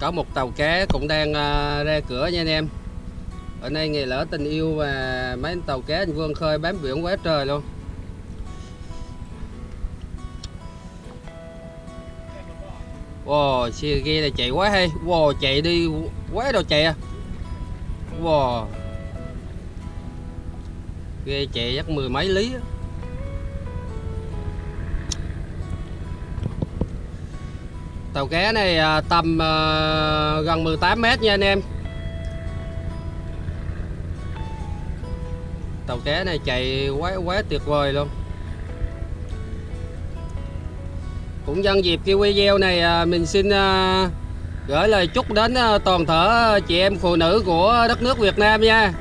có một tàu cá cũng đang à, ra cửa nha anh em. Ở đây ngày lỡ tình yêu và mấy tàu cá anh Vương khơi bám biển quá trời luôn. Wow, xe ghe này chạy quá hay. Wow, chạy đi quá đâu chạy à. Wow. Ghe chạy chắc mười mấy lý á. Tàu cá này à, tầm à, gần 18 mét nha anh em. Tàu cá này chạy quá quá tuyệt vời luôn. Cũng nhân dịp cái video này à, mình xin gửi lời chúc đến toàn thể chị em phụ nữ của đất nước Việt Nam nha.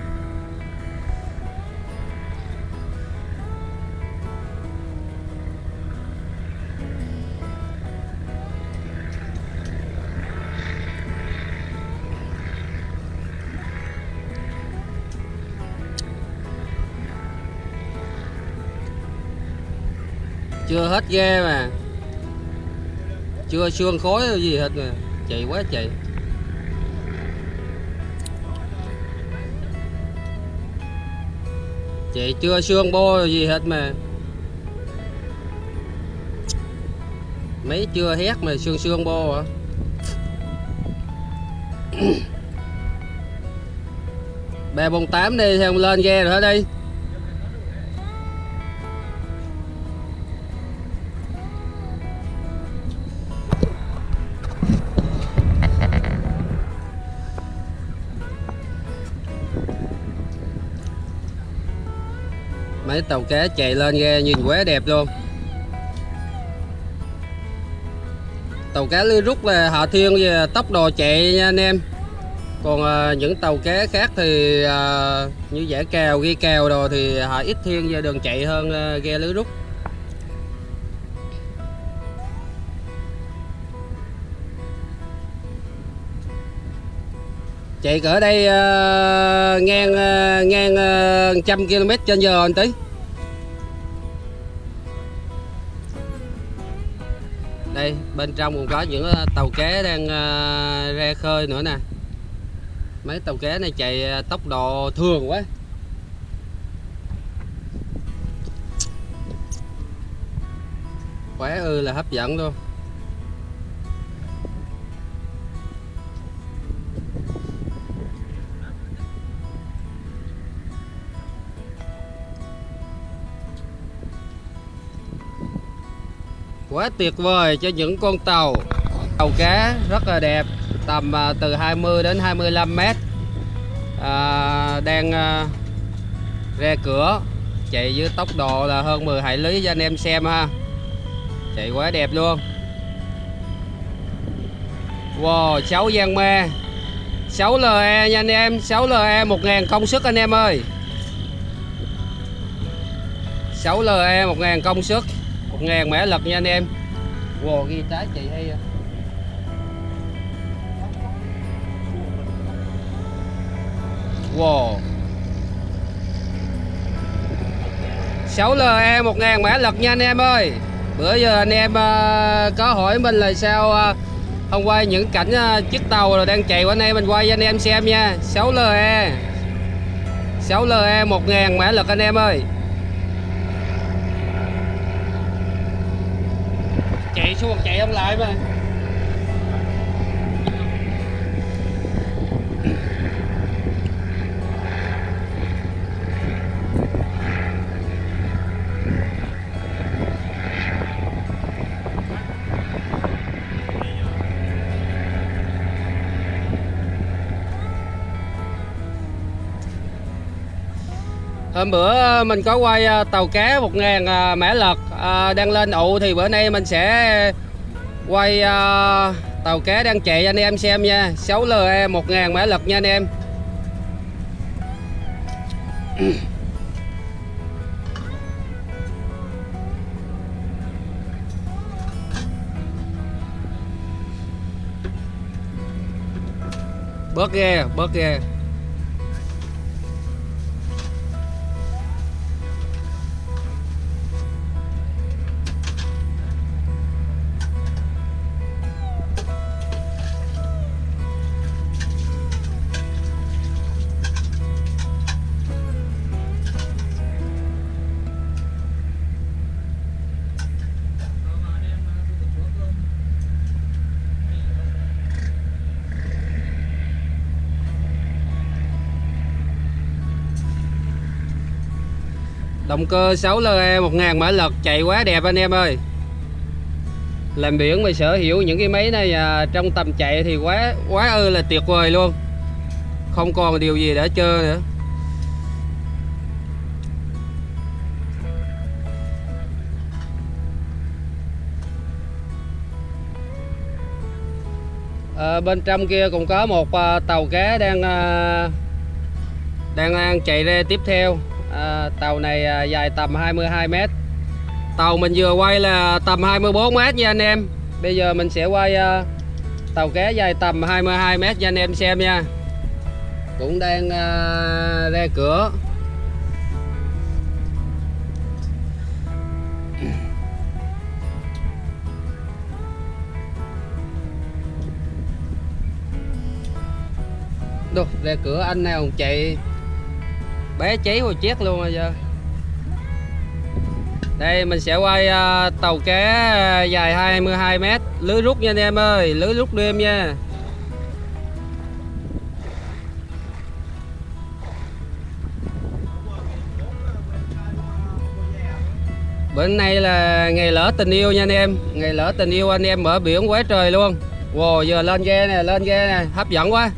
Chưa hết ghe mà. Chưa xương khối gì hết mà. Chạy quá chạy. Chạy chưa xương bô gì hết mà. Mấy chưa hét mà xương xương bô hả? Ba bông tám đi theo lên ghe rồi hết đi mấy tàu cá chạy lên ghe nhìn quá đẹp luôn. Tàu cá lưới rút là họ thiên về à, tốc độ chạy nha anh em. Còn à, những tàu cá khác thì à, như giải cào ghe cào đồ thì họ ít thiên về đường chạy hơn à, ghe lưới rút. Chạy cỡ đây uh, ngang uh, ngang uh, trăm km trên giờ anh tí đây bên trong còn có những tàu cá đang uh, ra khơi nữa nè. Mấy tàu cá này chạy tốc độ thường quá. Quá ư là hấp dẫn luôn. Quá tuyệt vời cho những con tàu. Tàu cá rất là đẹp tầm à, từ 20 đến 25 mét. À, đang à, ra cửa chạy với tốc độ là hơn 10 hải lý cho anh em xem ha. Chạy quá đẹp luôn. Wow 6 gian me. 6 LE nha anh em 6 LE 1000 công suất anh em ơi. 6 LE 1000 công suất. 1000 mã lực nha anh em. Wow ghi trái chị hay à. Wow. 6 LE 1000 mã lực nha anh em ơi. Bữa giờ anh em uh, có hỏi mình là sao ờ, uh, không quay những cảnh uh, chiếc tàu rồi đang chạy qua đây mình quay cho anh em xem nha. 6 LE 6 LE 1000 mã lực anh em ơi. Chạy xuống chạy không lại mà. Hôm bữa ờ, mình có quay ờ, tàu cá 1000 mẻ ờ, mã lực à, đang lên ụ thì bữa nay mình sẽ quay à, tàu cá đang chạy. Anh em xem nha 6LE 1000 mã lực nha anh em. Bớt ghe bớt ghe. Động cơ 6 LE 1000 mã lực chạy quá đẹp anh em ơi. Làm biển mà sở hữu những cái máy này à, trong tầm chạy thì quá quá ư là tuyệt vời luôn. Không còn điều gì để chơi nữa. À, bên trong kia cũng có một à, tàu cá đang à, đang, đang chạy ra tiếp theo à, tàu này à, dài tầm 22 mét. Tàu mình vừa quay là tầm 24 mét nha anh em. Bây giờ mình sẽ quay à, tàu cá dài tầm 22 mét cho anh em xem nha. Cũng đang à, ra cửa. Đâu, ra cửa anh nào chạy? Bé cháy rồi chết luôn rồi giờ. Đây mình sẽ quay uh, tàu cá dài 22 mét. Lưới rút nha anh em ơi lưới rút đêm nha. Bữa nay là ngày lỡ tình yêu nha anh em. Ngày lỡ tình yêu anh em mở biển quá trời luôn. Wow giờ lên ghe nè lên ghe nè hấp dẫn quá.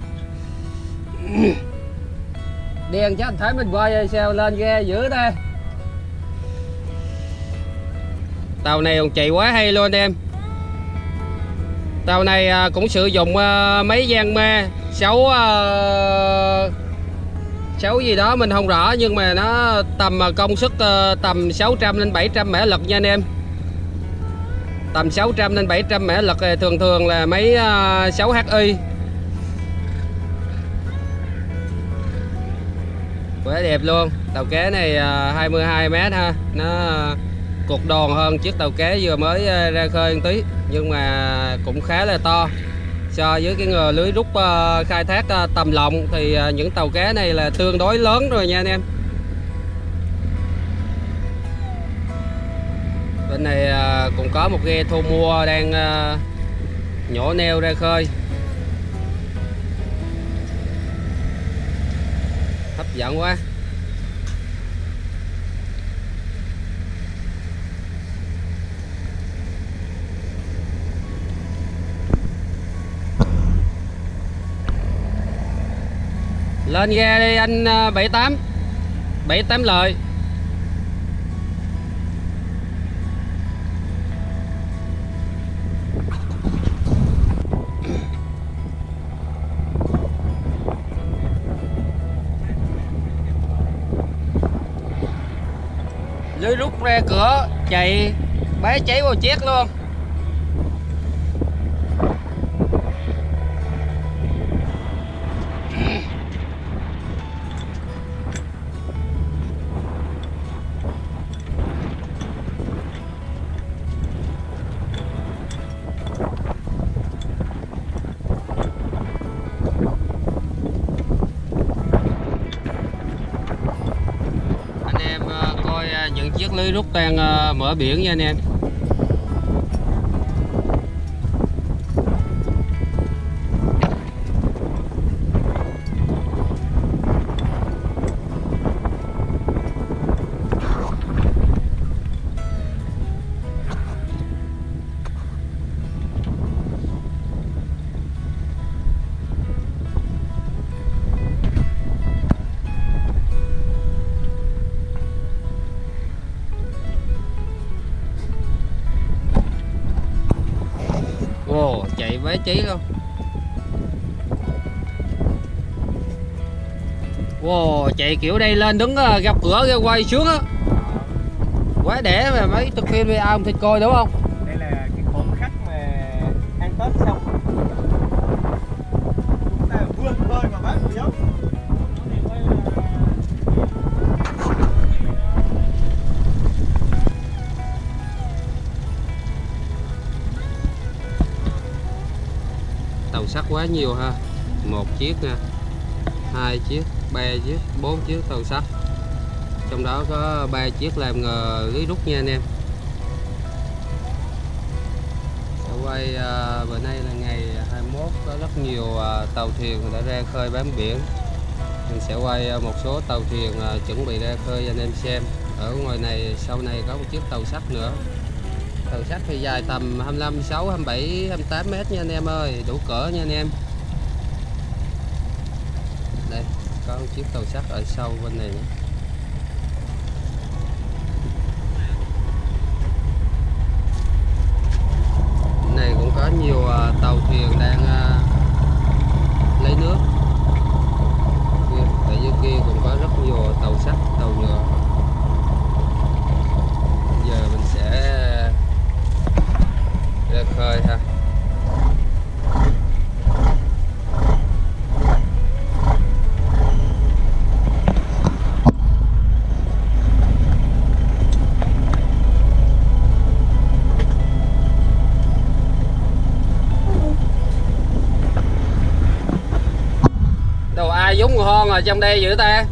đèn chứ anh thấy mình quay sao lên ghe dữ đây. Tàu này còn chạy quá hay luôn em. Tàu này à, cũng sử dụng à, mấy gian me xấu xấu gì đó mình không rõ, nhưng mà nó tầm à, công suất tầm 600 đến 700 mã lực nha anh em. Tầm 600 đến 700 mã lực thường thường là mấy 6 HI quá đẹp luôn. Tàu cá này à, 22 mét ha. Nó à, cục đòn hơn chiếc tàu cá vừa mới à, ra khơi một tí, nhưng mà cũng khá là to. So với cái ngờ lưới rút khai thác tầm lộng thì những tàu cá này là tương đối lớn rồi nha anh em. Bên này cũng có một ghe thu mua đang nhổ neo ra khơi. Giận quá. Lên ghe đi anh à, 78 78 lời. Lưới rút ra cửa chạy. Bé cháy vào chết luôn. Chiếc lưới rút đang ờ, mở biển nha anh em. Chạy luôn. Wow, chạy kiểu đây lên đứng ờ, gặp cửa ra quay xuống á. Quá đẻ mà mấy tôi phim video ông thích coi đúng không? Đây là cái khoảnh khắc mà ăn Tết xong. Quá nhiều ha. Một chiếc nha hai chiếc ba chiếc bốn chiếc tàu sắt. Trong đó có ba chiếc làm ngờ lưới rút nha anh em. Sẽ quay à, bữa nay là ngày 21 có rất nhiều à, tàu thuyền đã ra khơi bám biển. Mình sẽ quay à, một số tàu thuyền à, chuẩn bị ra khơi cho anh em xem. Ở ngoài này sau này có một chiếc tàu sắt nữa tàu sắt thì dài tầm 25 6 27 28 mét nha anh em ơi. Đủ cỡ nha anh em. Đây, có một chiếc tàu sắt ở sau bên này nữa này cũng có nhiều à, tàu thuyền đang à, lấy nước Kia, ở dưới kia cũng có rất nhiều tàu sắt tàu nhựa giờ mình sẽ ra khơi ha đồ ai giống mùa hon ở trong đây dữ ta.